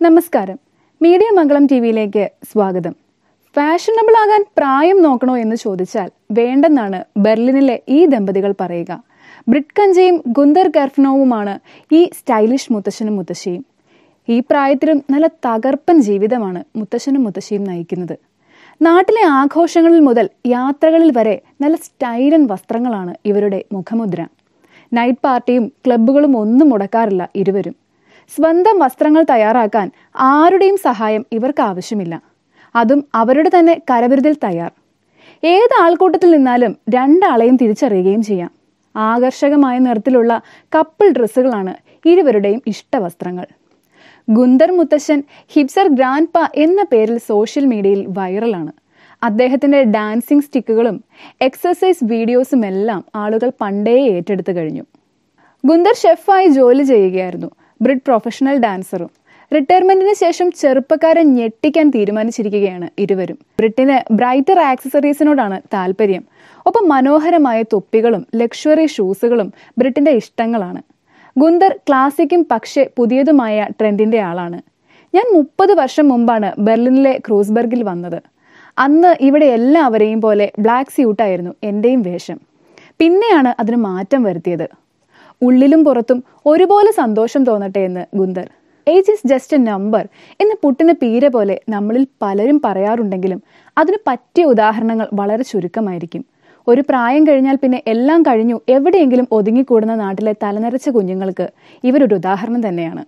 നമസ്കാരം. മീഡിയ മംഗളം ടി വിയിലേക്ക് സ്വാഗതം. ഫാഷനബിൾ ആകാൻ പ്രായം നോക്കണോ എന്ന് ചോദിച്ചാൽ വേണ്ടെന്നാണ് ബെർലിനിലെ ഈ ദമ്പതികൾ പറയുക. ബ്രിട്ട്കഞ്ചയും ഗുന്ദർ ഗർഫ്നോവുമാണ് ഈ സ്റ്റൈലിഷ് മുത്തശ്ശനും മുത്തശ്ശിയും. ഈ പ്രായത്തിലും നല്ല തകർപ്പൻ ജീവിതമാണ് മുത്തശ്ശനും മുത്തശ്ശിയും നയിക്കുന്നത്. നാട്ടിലെ ആഘോഷങ്ങളിൽ മുതൽ യാത്രകളിൽ വരെ നല്ല സ്റ്റൈലൻ വസ്ത്രങ്ങളാണ് ഇവരുടെ മുഖമുദ്ര. നൈറ്റ് പാർട്ടിയും ക്ലബ്ബുകളും ഒന്നും മുടക്കാറില്ല ഇരുവരും. സ്വന്തം വസ്ത്രങ്ങൾ തയ്യാറാക്കാൻ ആരുടെയും സഹായം ഇവർക്ക് ആവശ്യമില്ല. അതും അവരുടെ തന്നെ കരവിരുതിൽ തയ്യാർ. ഏത് ആൾക്കൂട്ടത്തിൽ നിന്നാലും രണ്ടാളെയും തിരിച്ചറിയുകയും ചെയ്യാം. ആകർഷകമായ നിറത്തിലുള്ള കപ്പിൾ ഡ്രസ്സുകളാണ് ഇരുവരുടെയും ഇഷ്ടവസ്ത്രങ്ങൾ ഗുന്ദർ മുത്തശ്ശൻ ഹിപ്സർ ഗ്രാൻഡ് എന്ന പേരിൽ സോഷ്യൽ മീഡിയയിൽ വൈറലാണ്. അദ്ദേഹത്തിന്റെ ഡാൻസിങ് സ്റ്റിക്കുകളും എക്സസൈസ് വീഡിയോസും എല്ലാം ആളുകൾ പണ്ടേ ഏറ്റെടുത്തു കഴിഞ്ഞു. ഗുന്ദർ ഷെഫായി ജോലി ചെയ്യുകയായിരുന്നു. ബ്രിഡ് പ്രൊഫഷണൽ ഡാൻസറും. റിട്ടയർമെന്റിന് ശേഷം ചെറുപ്പക്കാരെ ഞെട്ടിക്കാൻ തീരുമാനിച്ചിരിക്കുകയാണ് ഇരുവരും. ബ്രിട്ടിന് ബ്രൈറ്റർ ആക്സസറീസിനോടാണ് താല്പര്യം. ഒപ്പം മനോഹരമായ തൊപ്പികളും ലക്ഷറി ഷൂസുകളും ബ്രിട്ടിന്റെ ഇഷ്ടങ്ങളാണ്. ഗുന്ദർ ക്ലാസിക്കും പക്ഷേ പുതിയതുമായ ട്രെൻഡിന്റെ ആളാണ്. ഞാൻ മുപ്പത് വർഷം മുമ്പാണ് ബെർലിനിലെ ക്രൂസ്ബർഗിൽ വന്നത്. അന്ന് ഇവിടെ എല്ലാവരെയും പോലെ ബ്ലാക്ക് സ്യൂട്ടായിരുന്നു എന്റെയും വേഷം. പിന്നെയാണ് അതിന് മാറ്റം വരുത്തിയത്. ഉള്ളിലും പുറത്തും ഒരുപോലെ സന്തോഷം തോന്നട്ടെ എന്ന് Gunther age is just a number എന്ന് പുട്ടിന് പീര പോലെ നമ്മളിൽ പലരും പറയാറുണ്ടെങ്കിലും അതിന് പറ്റിയ ഉദാഹരണങ്ങൾ വളരെ ചുരുക്കമായിരിക്കും. ഒരു പ്രായം കഴിഞ്ഞാൽ പിന്നെ എല്ലാം കഴിഞ്ഞു എവിടെയെങ്കിലും ഒതുങ്ങിക്കൂടുന്ന നാട്ടിലെ തലനരച്ച കുഞ്ഞുങ്ങൾക്ക് ഇവരൊരു ഉദാഹരണം തന്നെയാണ്.